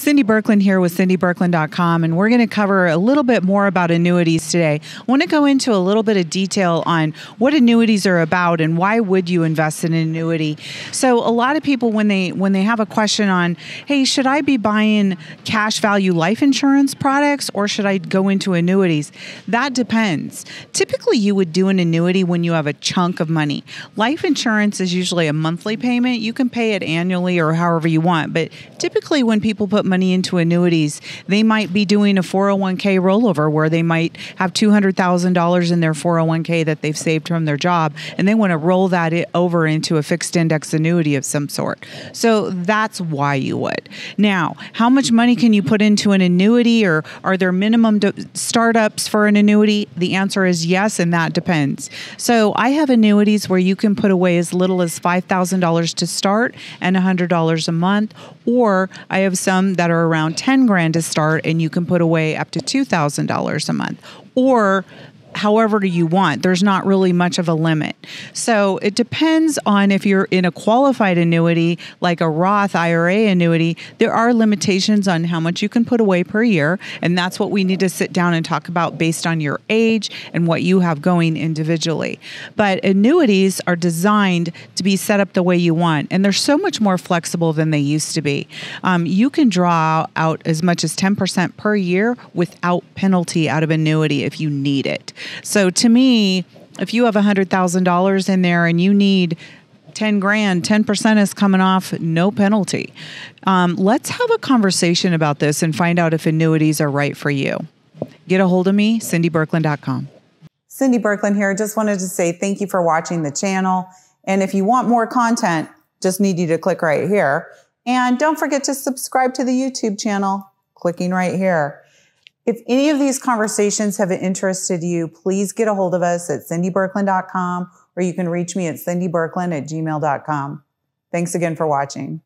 Cindy Birkland here with cindybirkland.com, and we're going to cover a little bit more about annuities today. I want to go into a little bit of detail on what annuities are about and why would you invest in an annuity. So, a lot of people when they when they have a question on, hey, should I be buying cash value life insurance products or should I go into annuities? That depends. Typically, you would do an annuity when you have a chunk of money. Life insurance is usually a monthly payment. You can pay it annually or however you want, but typically when people put money into annuities, they might be doing a 401k rollover where they might have $200,000 in their 401k that they've saved from their job and they want to roll that over into a fixed index annuity of some sort. So that's why you would. Now, how much money can you put into an annuity or are there minimum startups for an annuity? The answer is yes, and that depends. So I have annuities where you can put away as little as $5,000 to start and $100 a month, or I have some that are around 10 grand to start and you can put away up to $2,000 a month. Or however you want. There's not really much of a limit. So it depends on if you're in a qualified annuity, like a Roth IRA annuity, there are limitations on how much you can put away per year. And that's what we need to sit down and talk about based on your age and what you have going individually. But annuities are designed to be set up the way you want. And they're so much more flexible than they used to be. Um, you can draw out as much as 10% per year without penalty out of annuity if you need it. So to me, if you have $100,000 in there and you need 10 grand, 10% is coming off, no penalty. Um, let's have a conversation about this and find out if annuities are right for you. Get a hold of me, cindybirkland.com. Cindy Birkland here. Just wanted to say thank you for watching the channel. And if you want more content, just need you to click right here. And don't forget to subscribe to the YouTube channel, clicking right here. If any of these conversations have interested you, please get a hold of us at cindybirkland.com or you can reach me at cindybirkland at gmail.com. Thanks again for watching.